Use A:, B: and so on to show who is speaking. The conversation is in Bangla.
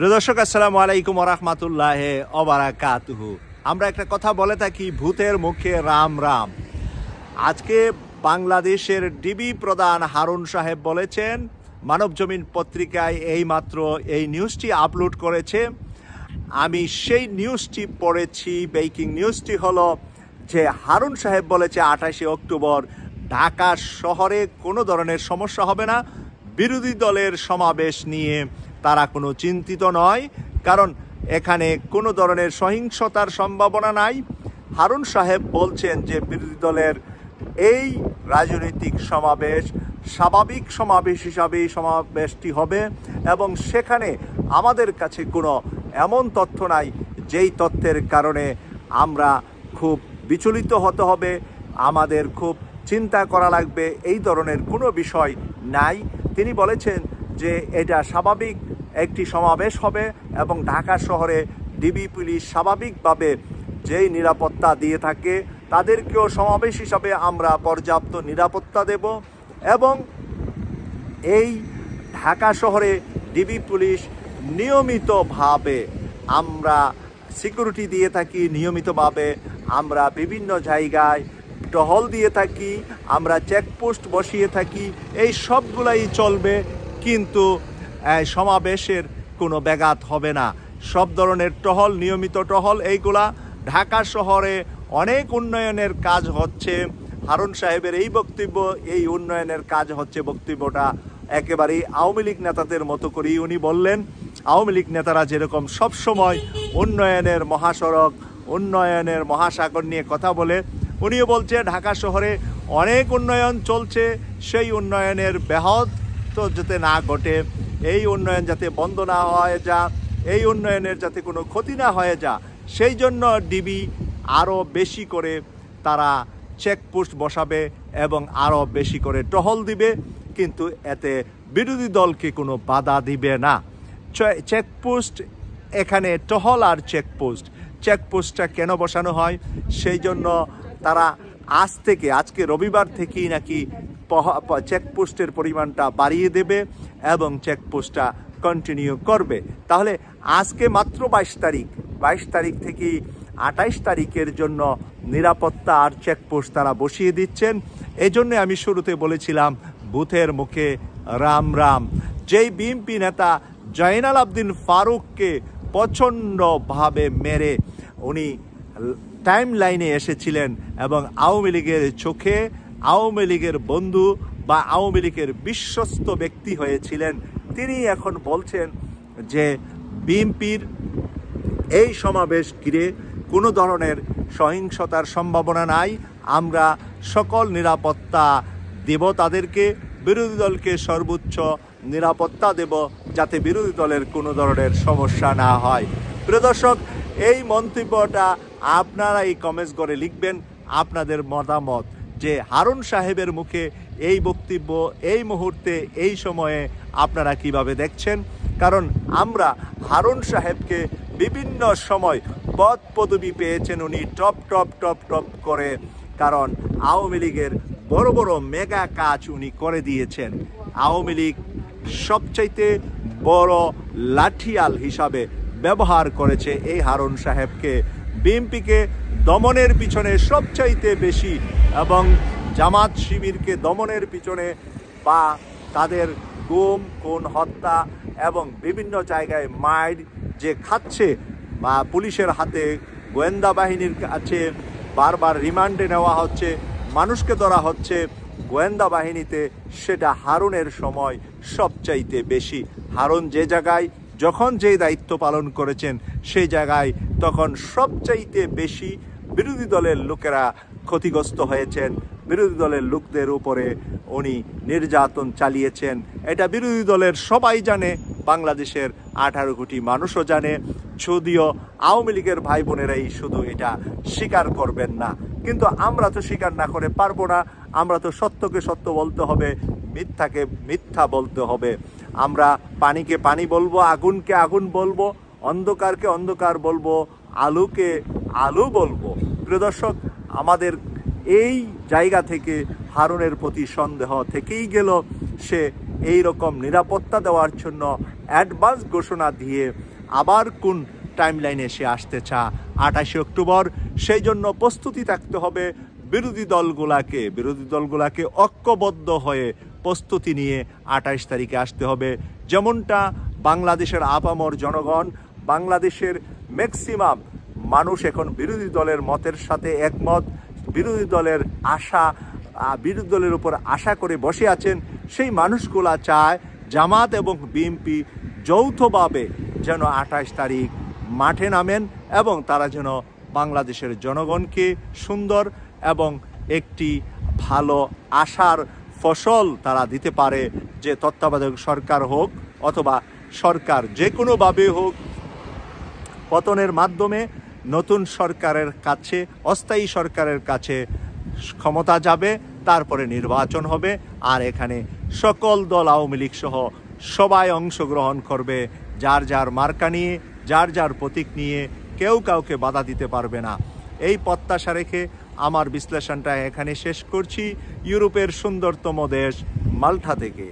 A: প্রিয় দর্শক, আসসালামু আলাইকুম রহমাতুল্লাহ অবারাকাতুহু আমরা একটা কথা বলে থাকি, ভূতের মুখে রাম রাম। আজকে বাংলাদেশের ডিবি প্রধান হারুন সাহেব বলেছেন, মানব জমিন পত্রিকায় এইমাত্র এই নিউজটি আপলোড করেছে। আমি সেই নিউজটি পড়েছি বেকিং নিউজটি হলো যে হারুন সাহেব বলেছে, আঠাশে অক্টোবর ঢাকা শহরে কোনো ধরনের সমস্যা হবে না, বিরোধী দলের সমাবেশ নিয়ে তারা কোনো চিন্তিত নয়, কারণ এখানে কোনো ধরনের সহিংসতার সম্ভাবনা নাই। হারুন সাহেব বলছেন যে বিরোধী দলের এই রাজনৈতিক সমাবেশ স্বাভাবিক সমাবেশ হিসাবেই সমাবেশটি হবে এবং সেখানে আমাদের কাছে কোনো এমন তথ্য নাই যেই তথ্যের কারণে আমরা খুব বিচলিত হতে হবে। আমাদের খুব চিন্তা করা লাগবে। এই ধরনের কোনো বিষয় নাই। তিনি বলেছেন যে এটা স্বাভাবিক একটি সমাবেশ হবে এবং ঢাকা শহরে ডিবি পুলিশ স্বাভাবিকভাবে যেই নিরাপত্তা দিয়ে থাকে, তাদেরকেও সমাবেশ হিসাবে আমরা পর্যাপ্ত নিরাপত্তা দেব এবং এই ঢাকা শহরে ডিবি পুলিশ নিয়মিতভাবে আমরা সিকিউরিটি দিয়ে থাকি, নিয়মিতভাবে আমরা বিভিন্ন জায়গায় টহল দিয়ে থাকি, আমরা চেকপোস্ট বসিয়ে থাকি, এই সবগুলাই চলবে কিন্তু সমাবেশের কোনো ব্যাঘাত হবে না। সব ধরনের টহল, নিয়মিত টহল এইগুলা ঢাকা শহরে অনেক উন্নয়নের কাজ হচ্ছে। হারুন সাহেবের এই বক্তব্য, এই উন্নয়নের কাজ হচ্ছে বক্তব্যটা একেবারেই আওয়ামী লীগ নেতাদের মতো করেই উনি বললেন। আওয়ামী লীগ নেতারা যেরকম সবসময় উন্নয়নের মহাসড়ক, উন্নয়নের মহাসাগর নিয়ে কথা বলে, উনিও বলছে ঢাকা শহরে অনেক উন্নয়ন চলছে, সেই উন্নয়নের ব্যাহত যাতে না ঘটে, এই উন্নয়ন যাতে বন্ধ না হয়ে যা, এই উন্নয়নের যাতে কোনো ক্ষতি না হয়ে যা, সেই জন্য ডিবি আরও বেশি করে তারা চেকপোস্ট বসাবে এবং আরও বেশি করে টহল দিবে, কিন্তু এতে বিরোধী দলকে কোনো বাধা দিবে না। চেকপোস্ট, এখানে টহল আর চেকপোস্ট। চেকপোস্টটা কেন বসানো হয়? সেই জন্য তারা আজ থেকে, আজকে রবিবার থেকেই নাকি চেকপোস্টের পরিমাণটা বাড়িয়ে দেবে এবং চেকপোস্টটা কন্টিনিউ করবে। তাহলে আজকে মাত্র বাইশ তারিখ। বাইশ তারিখ থেকেই আঠাইশ তারিখের জন্য নিরাপত্তা আর চেকপোস্ট তারা বসিয়ে দিচ্ছেন। এই জন্যে আমি শুরুতে বলেছিলাম, বুথের মুখে রাম রাম। যেই বিএনপি নেতা জয়নাল আবদিন ফারুককে প্রচণ্ডভাবে মেরে উনি টাইম লাইনে এসেছিলেন এবং আওয়ামী লীগের চোখে আওয়ামী লীগের বন্ধু বা আওয়ামী লীগের বিশ্বস্ত ব্যক্তি হয়েছিলেন। তিনি এখন বলছেন যে, বিএনপির এই সমাবেশ ঘিরে কোনো ধরনের সহিংসতার সম্ভাবনা নাই। আমরা সকল নিরাপত্তা দেব তাদেরকে, বিরোধী দলকে সর্বোচ্চ নিরাপত্তা দেব যাতে বিরোধী দলের কোনো ধরনের সমস্যা না হয়। প্রিয় দর্শক, এই মন্তব্যটা আপনারা এই কমেন্টস করে লিখবেন আপনাদের মতামত। যে হারুন সাহেবের মুখে এই বক্তব্য, এই মুহূর্তে, এই সময়ে আপনারা কীভাবে দেখছেন? কারণ আমরা হারুন সাহেবকে বিভিন্ন সময় পদ পদবি পেয়েছেন উনি টপ টপ টপ টপ করে। কারণ আওয়ামী লীগের বড় বড় মেগা কাজ উনি করে দিয়েছেন। আওয়ামী লীগ সবচাইতে বড় লাঠিয়াল হিসাবে ব্যবহার করেছে এই হারুন সাহেবকে। বিএনপিকে দমনের পিছনে সবচাইতে বেশি এবং জামাত শিবিরকে দমনের পিছনে বা তাদের গুম, খুন, হত্যা এবং বিভিন্ন জায়গায় মায়ের যে খাচ্ছে বা পুলিশের হাতে গোয়েন্দা বাহিনীর কাছে বারবার রিমান্ডে নেওয়া হচ্ছে, মানুষকে ধরা হচ্ছে, গোয়েন্দা বাহিনীতে সেটা হারুনের সময় সবচাইতে বেশি। হারুন যে জায়গায় যখন যে দায়িত্ব পালন করেছেন সেই জায়গায় তখন সবচাইতে বেশি বিরোধী দলের লোকেরা ক্ষতিগ্রস্ত হয়েছেন। বিরোধী দলের লোকদের উপরে উনি নির্যাতন চালিয়েছেন। এটা বিরোধী দলের সবাই জানে, বাংলাদেশের আঠারো কোটি মানুষও জানে। যদিও আওয়ামী লীগের ভাই বোনেরাই শুধু এটা স্বীকার করবেন না। কিন্তু আমরা তো স্বীকার না করে পারব না। আমরা তো সত্যকে সত্য বলতে হবে। মিথ্যাকে মিথ্যা বলতে হবে। আমরা পানিকে পানি বলব, আগুনকে আগুন বলব, অন্ধকারকে অন্ধকার বলব, আলুকে আলু বলব। প্রিয় দর্শক, আমাদের এই জায়গা থেকে হারুনের প্রতি সন্দেহ থেকেই গেল। সে এই রকম নিরাপত্তা দেওয়ার জন্য অ্যাডভান্স ঘোষণা দিয়ে আবার কোন টাইম লাইনে সে আসতে চা আঠাশে অক্টোবর। সেই জন্য প্রস্তুতি থাকতে হবে বিরোধী দলগুলাকে। বিরোধী দলগুলাকে ঐক্যবদ্ধ হয়ে প্রস্তুতি নিয়ে আঠাশ তারিখে আসতে হবে। যেমনটা বাংলাদেশের আপামর জনগণ, বাংলাদেশের ম্যাক্সিমাম মানুষ এখন বিরোধী দলের মতের সাথে একমত, বিরোধী দলের আশা বিরোধী দলের উপর আশা করে বসে আছেন। সেই মানুষগুলা চায় জামাত এবং বিএনপি যৌথভাবে যেন আঠাশ তারিখ মাঠে নামেন এবং তারা যেন বাংলাদেশের জনগণকে সুন্দর এবং একটি ভালো আশার ফসল তারা দিতে পারে, যে তত্ত্বাবধায়ক সরকার হোক অথবা সরকার যে কোনোভাবে হোক। পতনের মাধ্যমে নতুন সরকারের কাছে, অস্থায়ী সরকারের কাছে ক্ষমতা যাবে, তারপরে নির্বাচন হবে, আর এখানে সকল দল আওয়ামী লীগ সহ সবাই অংশগ্রহণ করবে। যার যার মার্কা নিয়ে, যার যার প্রতীক নিয়ে কেউ কাউকে বাধা দিতে পারবে না। এই প্রত্যাশা রেখে আমার বিশ্লেষণটা এখানে শেষ করছি। ইউরোপের সুন্দরতম দেশ মাল্টা থেকে।